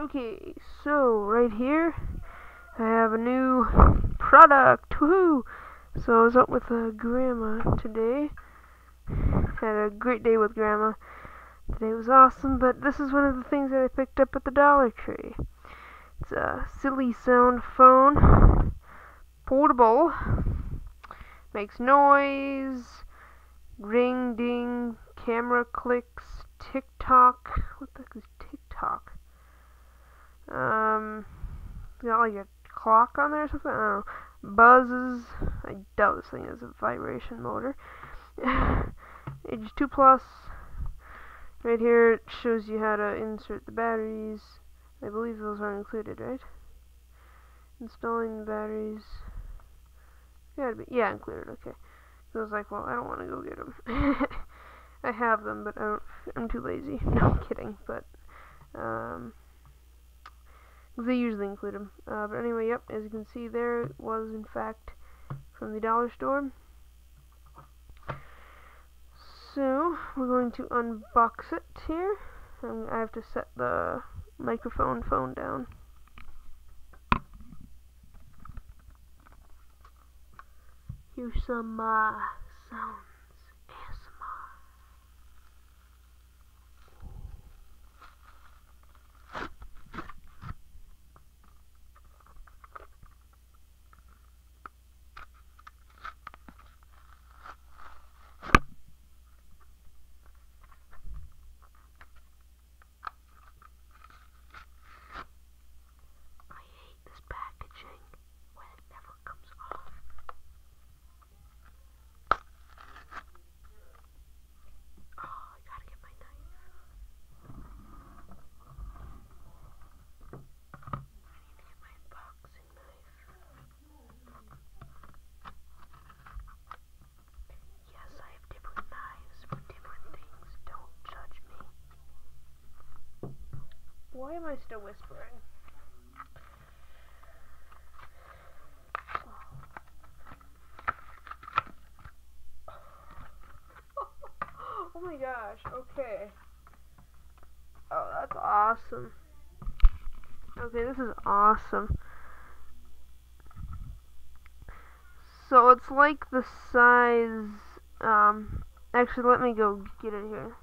Okay, so right here, I have a new product. Woohoo! So I was up with uh, Grandma today. Had a great day with Grandma. Today was awesome, but this is one of the things that I picked up at the Dollar Tree. It's a silly sound phone, portable, makes noise, ring ding, camera clicks, TikTok. What the heck is TikTok? Um, got like a clock on there or something. I don't know. Buzzes. I doubt this thing has a vibration motor. Age 2 plus. Right here it shows you how to insert the batteries. I believe those are included, right? Installing the batteries. Gotta be, yeah, included, okay. So I was like, well, I don't want to go get them. I have them, but I I'm too lazy. No, I'm kidding, but, um, they usually include them. Uh, but anyway, yep, as you can see there, it was in fact from the dollar store. So, we're going to unbox it here. And I have to set the microphone phone down. Here's some uh, sounds. ASMR. I hate this packaging when it never comes off. Oh, I gotta get my knife. I need to get my unboxing knife. Yes, I have different knives for different things. Don't judge me. Why am I still whispering? oh my gosh, okay. Oh, that's awesome. Okay, this is awesome. So it's like the size, um, actually let me go get it here.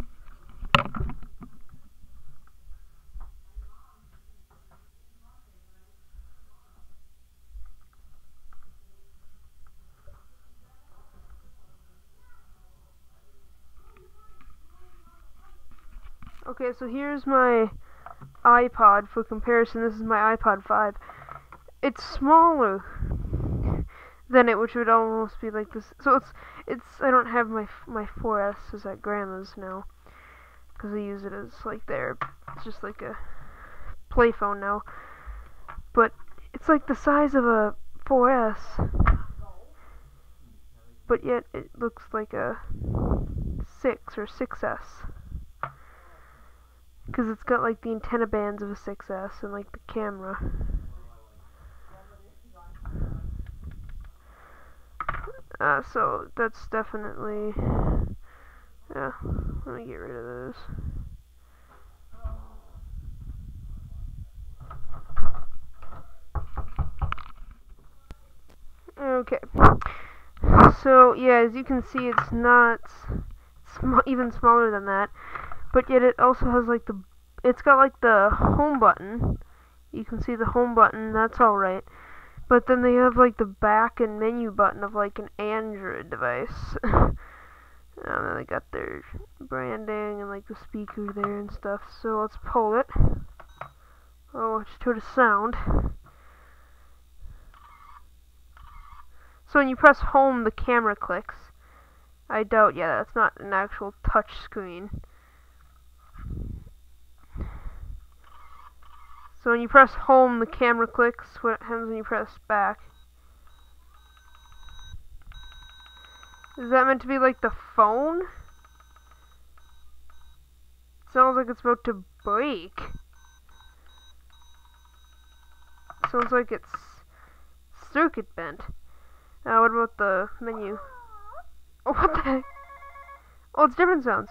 Okay, so here's my iPod for comparison. This is my iPod 5. It's smaller than it, which would almost be like this. So it's it's. I don't have my my 4S is at Grandma's now because I use it as like there. It's just like a play phone now, but it's like the size of a 4S, but yet it looks like a 6 or 6S because it's got like the antenna bands of a 6S and like the camera. Uh, so that's definitely yeah. Let me get rid of this. Okay. So yeah, as you can see, it's not sm even smaller than that but yet it also has like the it's got like the home button. You can see the home button that's alright but then they have like the back and menu button of like an Android device. And then they got their branding and like the speaker there and stuff. So let's pull it. Oh just heard a sound. So when you press home the camera clicks. I doubt yeah that's not an actual touch screen So when you press home, the camera clicks. What happens when you press back? Is that meant to be like the phone? Sounds like it's about to break. Sounds like it's circuit bent. Uh, what about the menu? Oh, what the heck? Oh, it's different sounds.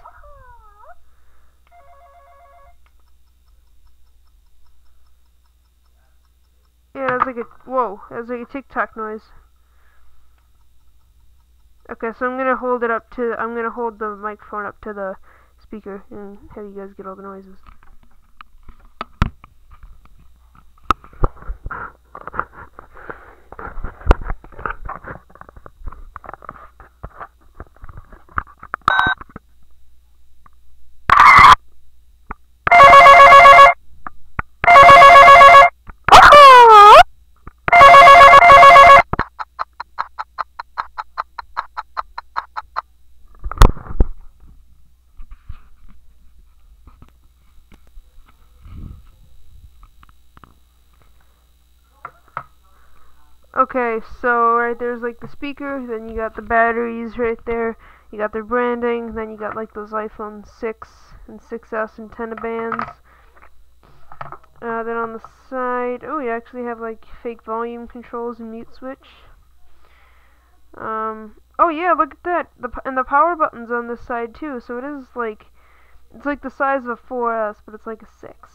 Like a whoa. That was like a TikTok noise. Okay, so I'm gonna hold it up to. I'm gonna hold the microphone up to the speaker and have you guys get all the noises. Okay, so right there's like the speaker, then you got the batteries right there, you got their branding, then you got like those iPhone 6 and 6S antenna bands. Uh, then on the side, oh, you actually have like fake volume controls and mute switch. Um, oh yeah, look at that, the and the power button's on this side too, so it is like, it's like the size of a 4S, but it's like a 6.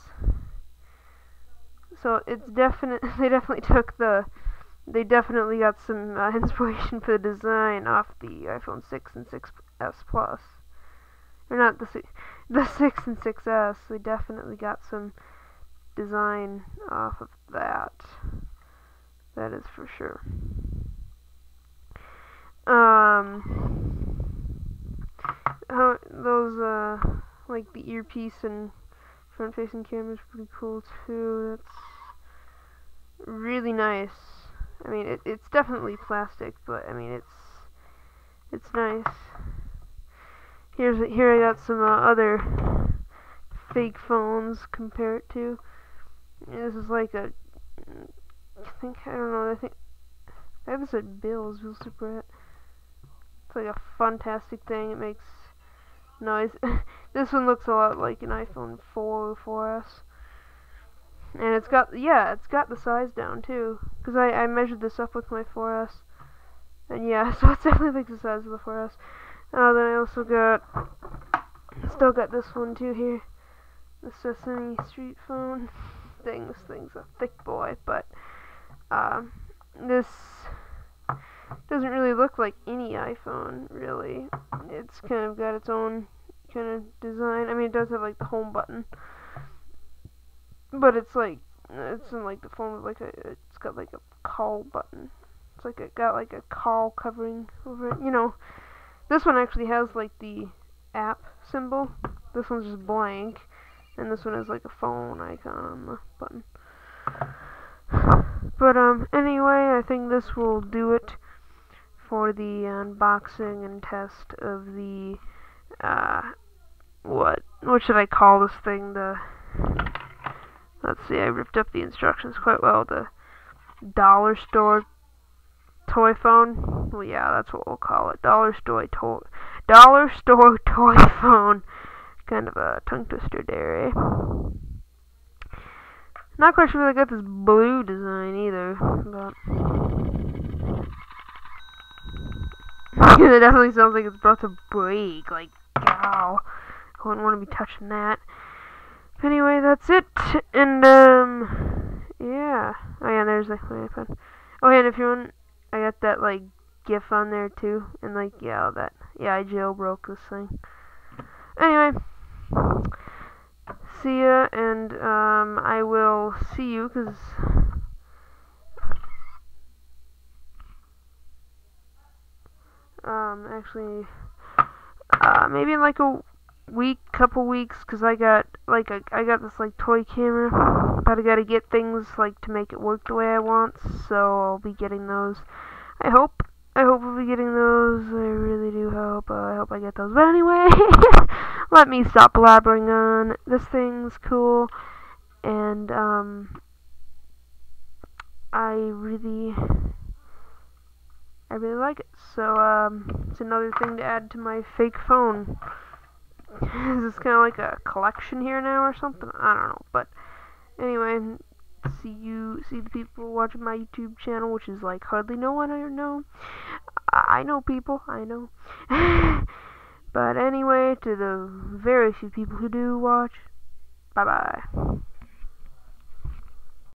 So it's definite, they definitely took the they definitely got some uh, inspiration for the design off the iPhone 6 and 6s Plus. Or not the the 6 and 6s. They definitely got some design off of that. That is for sure. Um, how, those uh, like the earpiece and front-facing camera is pretty cool too. That's really nice. I mean, it, it's definitely plastic, but I mean, it's it's nice. Here's here I got some uh, other fake phones compare it to. This is like a I think I don't know. I think I have at Bill's Bill Super. It's like a fantastic thing. It makes noise. this one looks a lot like an iPhone 4 or 4S. And it's got, yeah, it's got the size down too. Because I, I measured this up with my 4S. And yeah, so it's definitely like the size of the 4S. Uh, then I also got, still got this one too here. The Sesame Street phone. Thing, this thing's a thick boy, but, um, this doesn't really look like any iPhone, really. It's kind of got its own kind of design. I mean, it does have like the home button. But it's like it's in like the form of like a it's got like a call button. It's like it got like a call covering over it. You know, this one actually has like the app symbol. This one's just blank, and this one has like a phone icon button. But um, anyway, I think this will do it for the unboxing and test of the uh, what what should I call this thing? The Let's see, I ripped up the instructions quite well. The dollar store toy phone. Well, yeah, that's what we'll call it. Dollar store toy. Dollar store toy phone. Kind of a tongue twister there, eh? Not quite sure if I got this blue design either, but it definitely sounds like it's about to break. Like, wow, I wouldn't want to be touching that. Anyway, that's it. And, um, yeah. Oh, yeah, there's like my iPhone. Oh, and if you want, I got that, like, GIF on there, too. And, like, yeah, all that. Yeah, I jailbroke this thing. Anyway. See ya, and, um, I will see you, because... Um, actually, uh, maybe in, like, a week, couple weeks, because I got like a, I got this like toy camera, but I gotta get things like to make it work the way I want, so I'll be getting those. I hope, I hope I'll be getting those. I really do hope. Uh, I hope I get those. But anyway, let me stop blabbering on. This thing's cool, and um, I really. I really like it. So, um, it's another thing to add to my fake phone. Is this kind of like a collection here now or something? I don't know. But anyway, see you, see the people watching my YouTube channel, which is like hardly no one I know. I know people, I know. but anyway, to the very few people who do watch, bye bye.